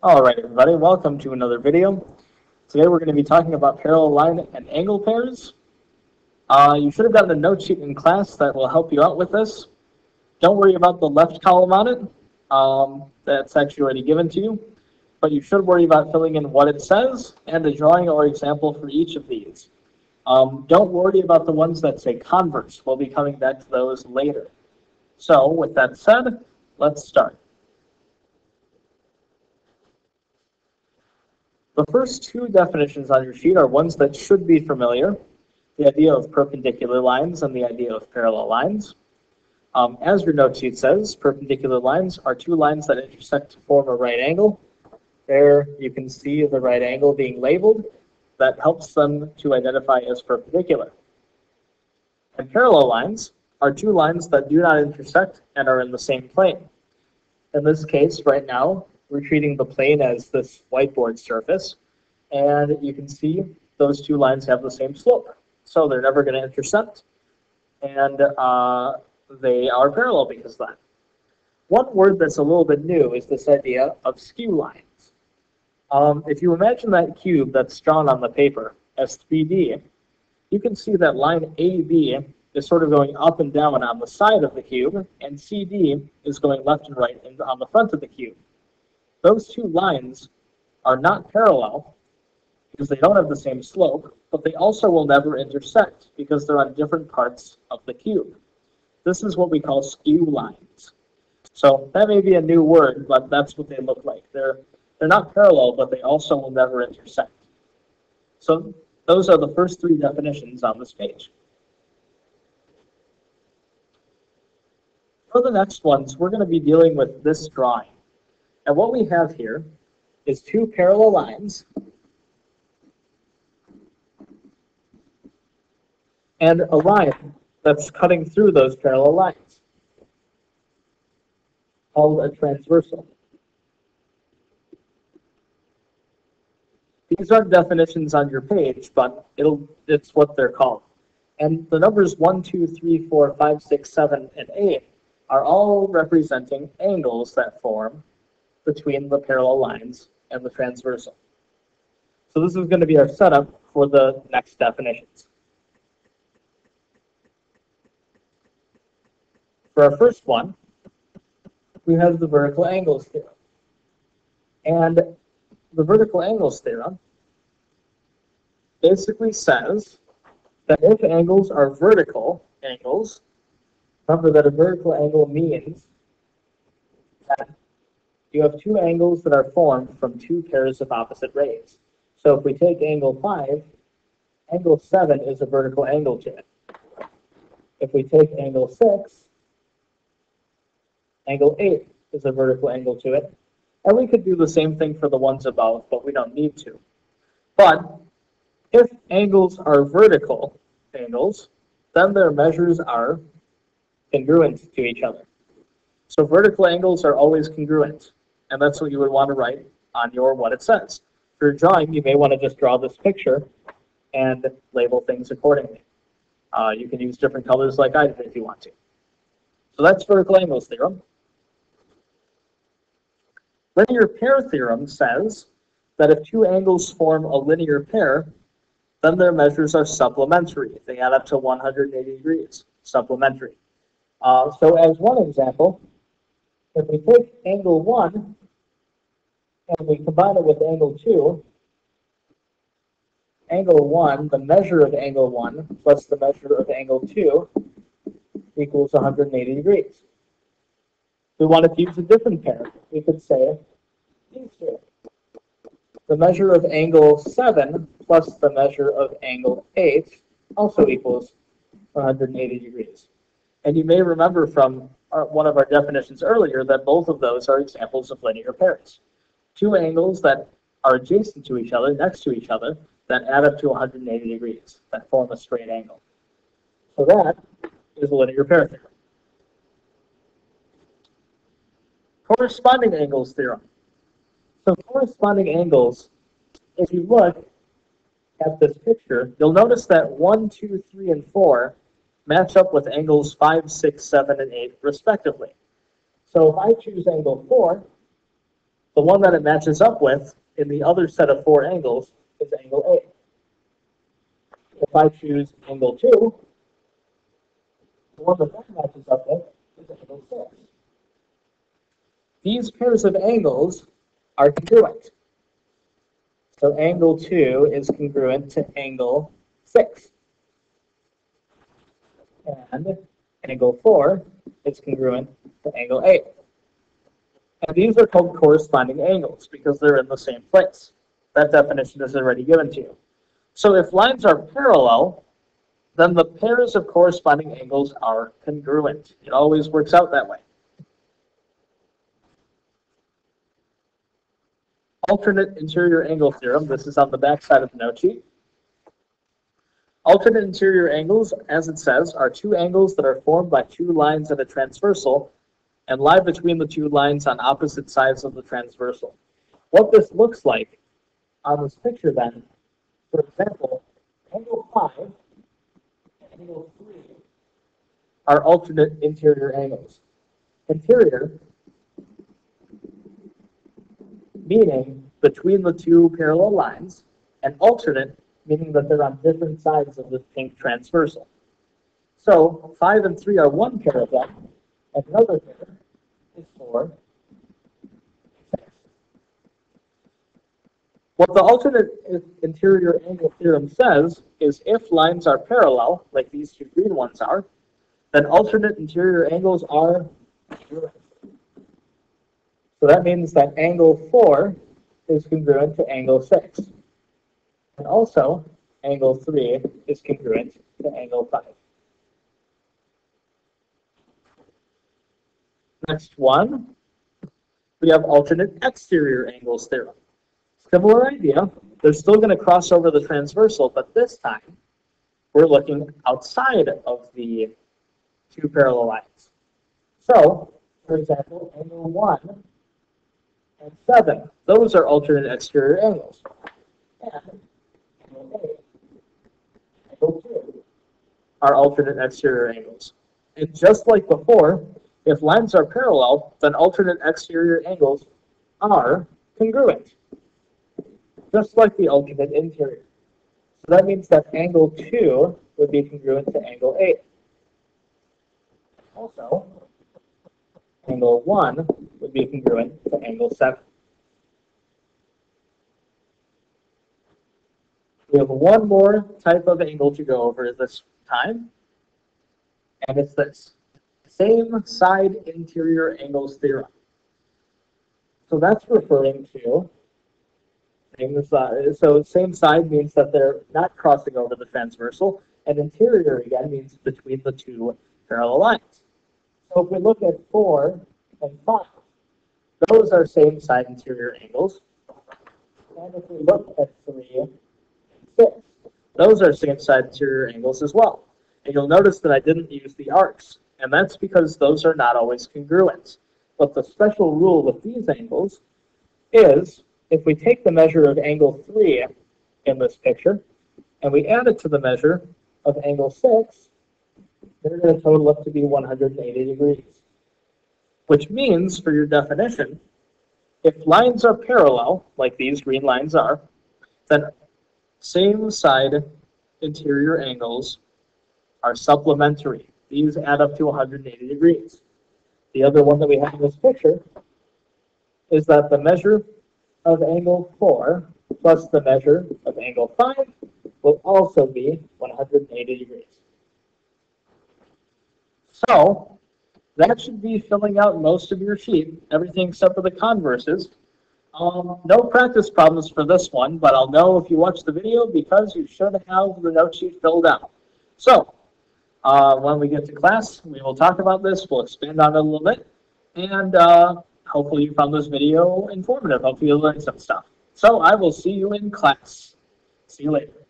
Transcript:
All right, everybody, welcome to another video. Today we're going to be talking about parallel line and angle pairs. Uh, you should have gotten a note sheet in class that will help you out with this. Don't worry about the left column on it. Um, that's actually already given to you. But you should worry about filling in what it says and a drawing or example for each of these. Um, don't worry about the ones that say converse. We'll be coming back to those later. So with that said, let's start. The first two definitions on your sheet are ones that should be familiar, the idea of perpendicular lines and the idea of parallel lines. Um, as your note sheet says, perpendicular lines are two lines that intersect to form a right angle. There you can see the right angle being labeled. That helps them to identify as perpendicular. And parallel lines are two lines that do not intersect and are in the same plane. In this case, right now, we're treating the plane as this whiteboard surface, and you can see those two lines have the same slope. So they're never going to intersect, and uh, they are parallel because of that. One word that's a little bit new is this idea of skew lines. Um, if you imagine that cube that's drawn on the paper as 3D, you can see that line AB is sort of going up and down on the side of the cube, and CD is going left and right on the front of the cube. Those two lines are not parallel because they don't have the same slope, but they also will never intersect because they're on different parts of the cube. This is what we call skew lines. So that may be a new word, but that's what they look like. They're, they're not parallel, but they also will never intersect. So those are the first three definitions on this page. For the next ones, we're going to be dealing with this drawing. And what we have here is two parallel lines and a line that's cutting through those parallel lines called a transversal. These aren't definitions on your page, but it'll it's what they're called. And the numbers 1, 2, 3, 4, 5, 6, 7, and 8 are all representing angles that form between the parallel lines and the transversal. So this is going to be our setup for the next definitions. For our first one, we have the vertical angles theorem. And the vertical angles theorem basically says that if angles are vertical angles, remember that a vertical angle means that you have two angles that are formed from two pairs of opposite rays. So if we take angle 5, angle 7 is a vertical angle to it. If we take angle 6, angle 8 is a vertical angle to it. And we could do the same thing for the ones above, but we don't need to. But if angles are vertical angles, then their measures are congruent to each other. So vertical angles are always congruent. And that's what you would want to write on your what it says. For drawing, you may want to just draw this picture and label things accordingly. Uh, you can use different colors like I did if you want to. So that's vertical angles theorem. Linear pair theorem says that if two angles form a linear pair, then their measures are supplementary. They add up to 180 degrees, supplementary. Uh, so as one example, if we take angle 1 and we combine it with angle 2, angle 1, the measure of angle 1 plus the measure of angle 2 equals 180 degrees. we wanted to use a different pair. We could say. The measure of angle 7 plus the measure of angle 8 also equals 180 degrees. And you may remember from our, one of our definitions earlier that both of those are examples of linear pairs two angles that are adjacent to each other, next to each other, that add up to 180 degrees, that form a straight angle. So that is a linear pair theorem. Corresponding angles theorem. So corresponding angles, if you look at this picture, you'll notice that 1, 2, 3, and 4 match up with angles 5, 6, 7, and 8 respectively. So if I choose angle 4, The one that it matches up with in the other set of four angles is angle A. If I choose angle 2, the one that that matches up with is angle 6. These pairs of angles are congruent. So angle 2 is congruent to angle 6. And angle 4 is congruent to angle 8. And these are called corresponding angles because they're in the same place. That definition is already given to you. So if lines are parallel, then the pairs of corresponding angles are congruent. It always works out that way. Alternate interior angle theorem. This is on the back side of the note sheet. Alternate interior angles, as it says, are two angles that are formed by two lines at a transversal and lie between the two lines on opposite sides of the transversal. What this looks like on this picture then, for example, angle 5 and angle 3 are alternate interior angles. Interior meaning between the two parallel lines, and alternate, meaning that they're on different sides of the pink transversal. So 5 and 3 are one pair of them, and another pair is 4 What the alternate interior angle theorem says is if lines are parallel, like these two green ones are, then alternate interior angles are zero. So that means that angle 4 is congruent to angle 6. And also, angle 3 is congruent to angle 5. Next one, we have alternate exterior angles theorem. Similar idea. They're still going to cross over the transversal, but this time we're looking outside of the two parallel lines. So, for example, angle 1 and 7. Those are alternate exterior angles. And angle angle 2 are alternate exterior angles. And just like before, if lines are parallel, then alternate exterior angles are congruent, just like the alternate interior. So that means that angle 2 would be congruent to angle 8. Also, angle 1 would be congruent to angle 7. We have one more type of angle to go over this time, and it's this same side interior angles theorem. So that's referring to same side. So same side means that they're not crossing over the transversal, and interior again means between the two parallel lines. So if we look at 4 and 5, those are same side interior angles. And if we look at 3 and 6, those are same side interior angles as well. And you'll notice that I didn't use the arcs, and that's because those are not always congruent. But the special rule with these angles is if we take the measure of angle 3 in this picture, and we add it to the measure of angle 6, they're going to total up to be 180 degrees. Which means, for your definition, if lines are parallel, like these green lines are, then same side interior angles are supplementary. These add up to 180 degrees. The other one that we have in this picture is that the measure of angle 4 plus the measure of angle 5 will also be 180 degrees. So that should be filling out most of your sheet, everything except for the converses. Um, no practice problems for this one, but I'll know if you watch the video because you should have the note sheet filled out. So uh, when we get to class, we will talk about this. We'll expand on it a little bit. And uh, hopefully you found this video informative. Hopefully you learned some stuff. So I will see you in class. See you later.